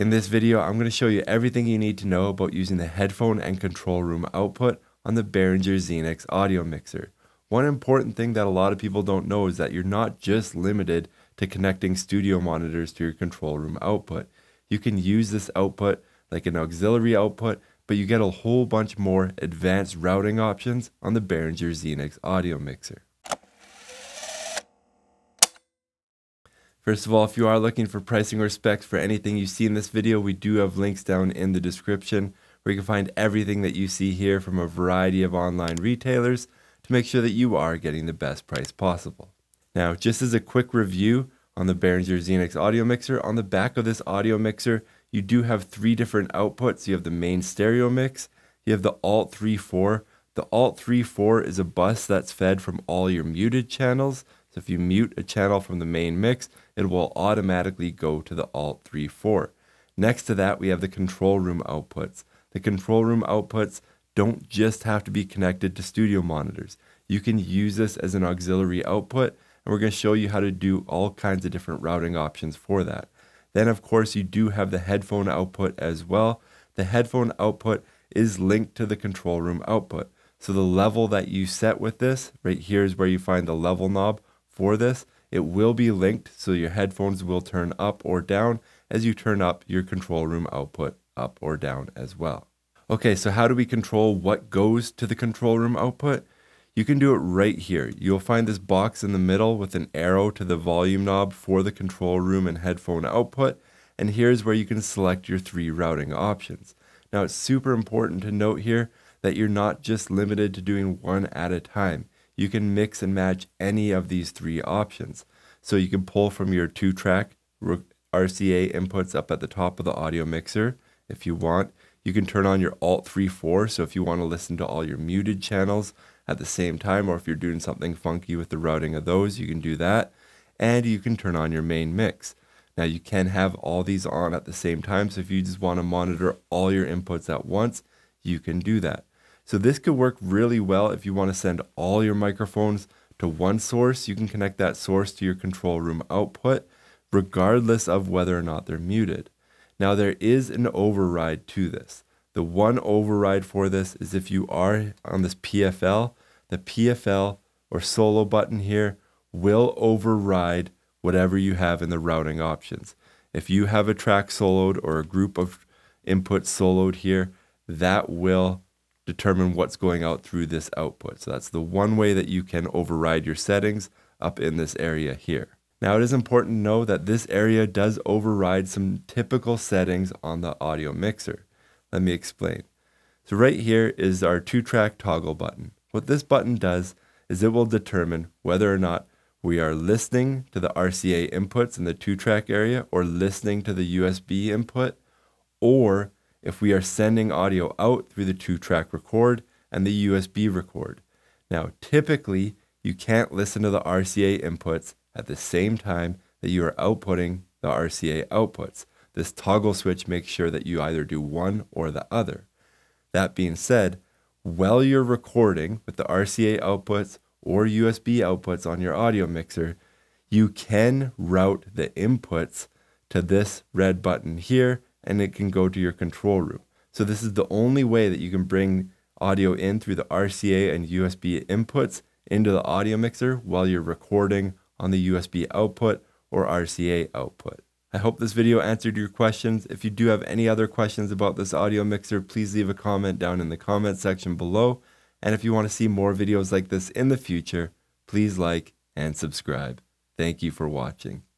In this video, I'm going to show you everything you need to know about using the headphone and control room output on the Behringer Xenyx audio mixer. One important thing that a lot of people don't know is that you're not just limited to connecting studio monitors to your control room output. You can use this output like an auxiliary output, but you get a whole bunch more advanced routing options on the Behringer Xenyx audio mixer. First of all, if you are looking for pricing or specs for anything you see in this video, we do have links down in the description where you can find everything that you see here from a variety of online retailers to make sure that you are getting the best price possible. Now, just as a quick review on the Behringer Xenyx audio mixer, on the back of this audio mixer, you do have three different outputs. You have the main stereo mix, you have the Alt 3 4. The Alt 3 4 is a bus that's fed from all your muted channels. So if you mute a channel from the main mix, it will automatically go to the Alt 3 4. Next to that, we have the control room outputs. The control room outputs don't just have to be connected to studio monitors. You can use this as an auxiliary output, and we're going to show you how to do all kinds of different routing options for that. Then, of course, you do have the headphone output as well. The headphone output is linked to the control room output. So the level that you set with this, right here is where you find the level knob for this. It will be linked so your headphones will turn up or down as you turn up your control room output up or down as well. Okay, so how do we control what goes to the control room output? You can do it right here. You'll find this box in the middle with an arrow to the volume knob for the control room and headphone output. And here's where you can select your three routing options. Now it's super important to note here that you're not just limited to doing one at a time you can mix and match any of these three options. So you can pull from your two track RCA inputs up at the top of the audio mixer if you want. You can turn on your Alt 3 4, so if you want to listen to all your muted channels at the same time, or if you're doing something funky with the routing of those, you can do that. And you can turn on your main mix. Now you can have all these on at the same time, so if you just want to monitor all your inputs at once, you can do that. So this could work really well if you want to send all your microphones to one source. You can connect that source to your control room output, regardless of whether or not they're muted. Now there is an override to this. The one override for this is if you are on this PFL, the PFL or solo button here will override whatever you have in the routing options. If you have a track soloed or a group of inputs soloed here, that will determine what's going out through this output. So that's the one way that you can override your settings up in this area here. Now it is important to know that this area does override some typical settings on the audio mixer. Let me explain. So right here is our two track toggle button. What this button does is it will determine whether or not we are listening to the RCA inputs in the two track area or listening to the USB input or if we are sending audio out through the two track record and the USB record. Now, typically, you can't listen to the RCA inputs at the same time that you are outputting the RCA outputs. This toggle switch makes sure that you either do one or the other. That being said, while you're recording with the RCA outputs or USB outputs on your audio mixer, you can route the inputs to this red button here and it can go to your control room. So this is the only way that you can bring audio in through the RCA and USB inputs into the audio mixer while you're recording on the USB output or RCA output. I hope this video answered your questions. If you do have any other questions about this audio mixer, please leave a comment down in the comment section below. And if you want to see more videos like this in the future, please like and subscribe. Thank you for watching.